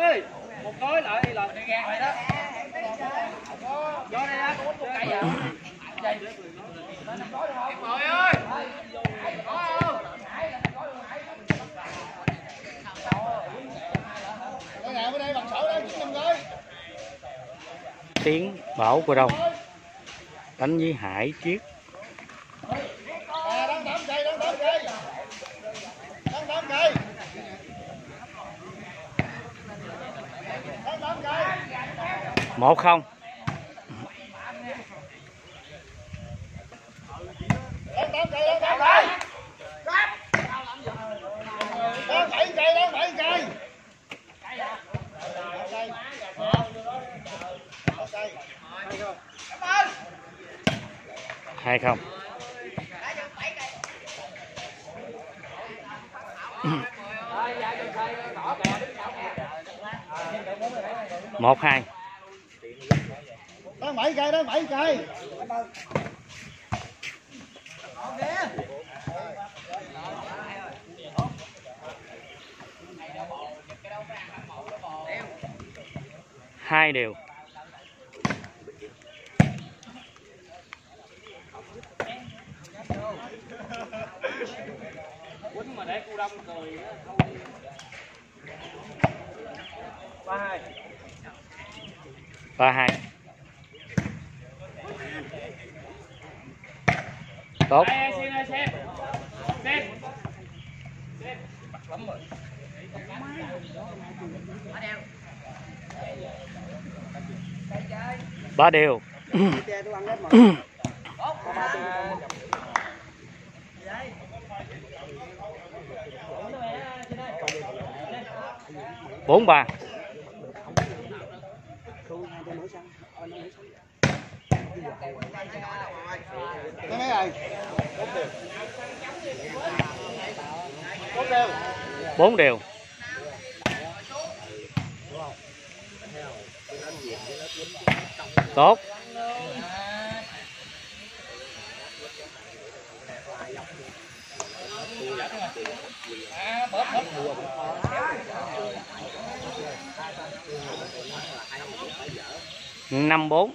đi. Một gói lại là đi ngang vậy đó. Vô đây á. Có cây vậy Mời ơi. Có không Cái đây, bằng bảo của đông. Đánh với hải chiếc À, đang tám cây, đang tám cây. Đang tám cây. Đang tám cây. một không Đang tám cây, đang tám cây. Đang bảy cây, đang một không. Hai không. Một hai. Đang bảy cây, đang bảy cây. hai đều quýnh mà để cô đông cười ba hai ba hai tốt. Ba đều. Bốn ba Mấy mấy này? Bốn đều. bốn đều tốt năm bốn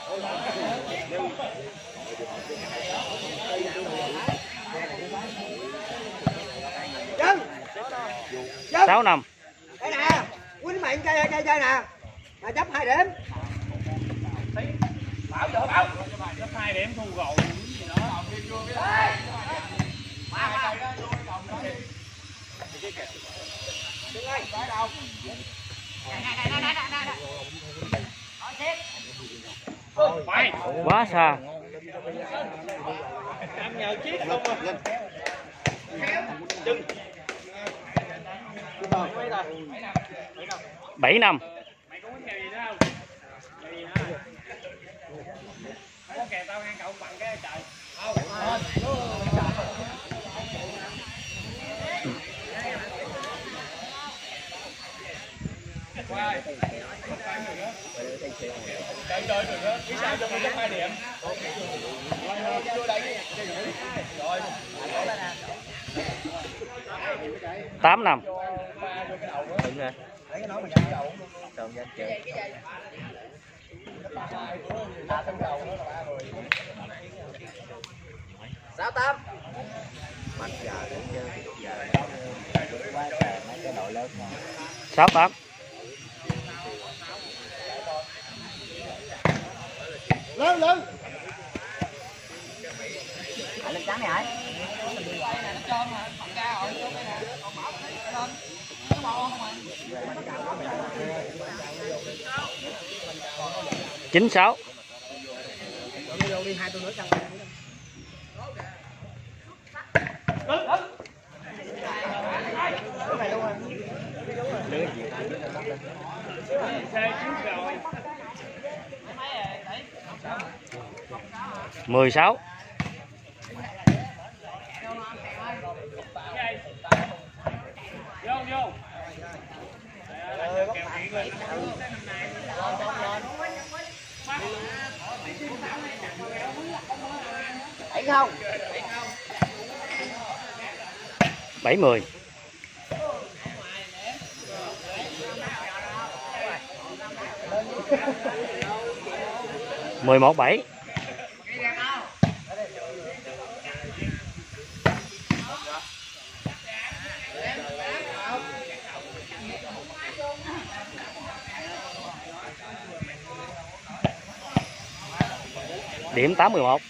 6 năm. Đây nè quýnh mạnh chơi chơi chơi nè. Mà chấp hai điểm. Bảo vô bảo. Chấp hai điểm thu gầu gì đó quá xa. Nhờ chiếc không à. Chừng. Mấy ta? bảy năm Mày có cái trời. Không. Qua. Trời trời trời ơi, phía sau cho tôi gấp 2 điểm. Rồi. tám năm Sáu tám. sáu tám Lớn lớn. chín sáu Xe trước rồi. 16 vô vô kèo kiện lên Thấy không? 70 11 7 điểm 8 11 tốt điểm 12 bảy không bảy lưới mười một bảy. điểm 811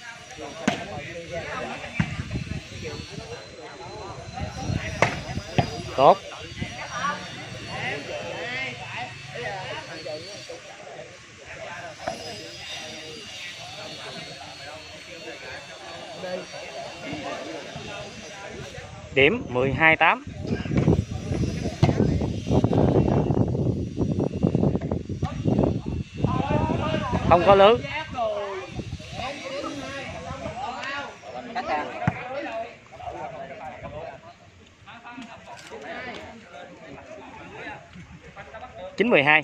tốt. Điểm 128 không có lớn 912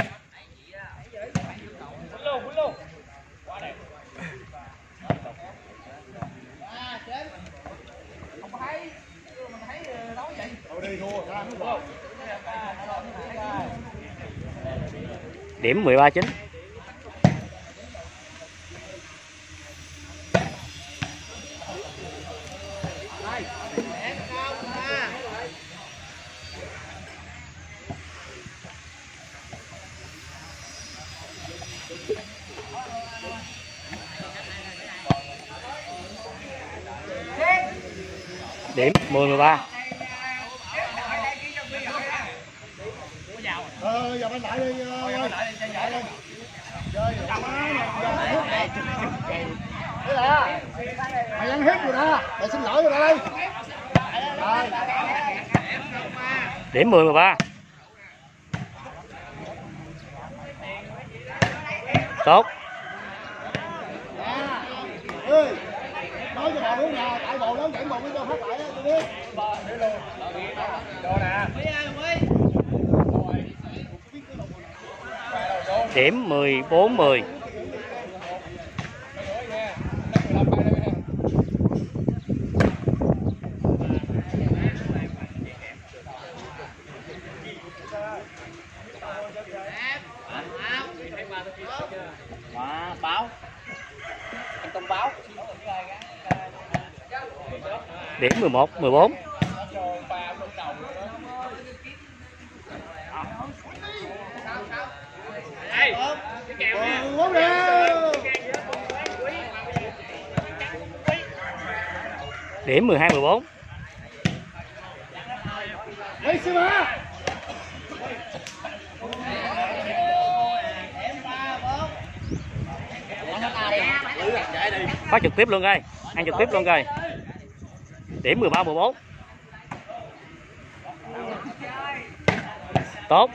điểm 13 chính Thank you. Điểm 10 13 Ờ, giờ bên lại đi. ờ, ơi. Chơi rồi. Thế là mày ăn hết rồi đó. Mày xin lỗi rồi đó đi. Rồi. điểm 10 13 tốt Ê, nói cho bà biết nè, tại bộ nó chạy một cái cho điểm 14 10 báo điểm 11 14 điểm 12 14 phát trực tiếp luôn coi, ăn trực tiếp luôn coi điểm 13 14 tốt.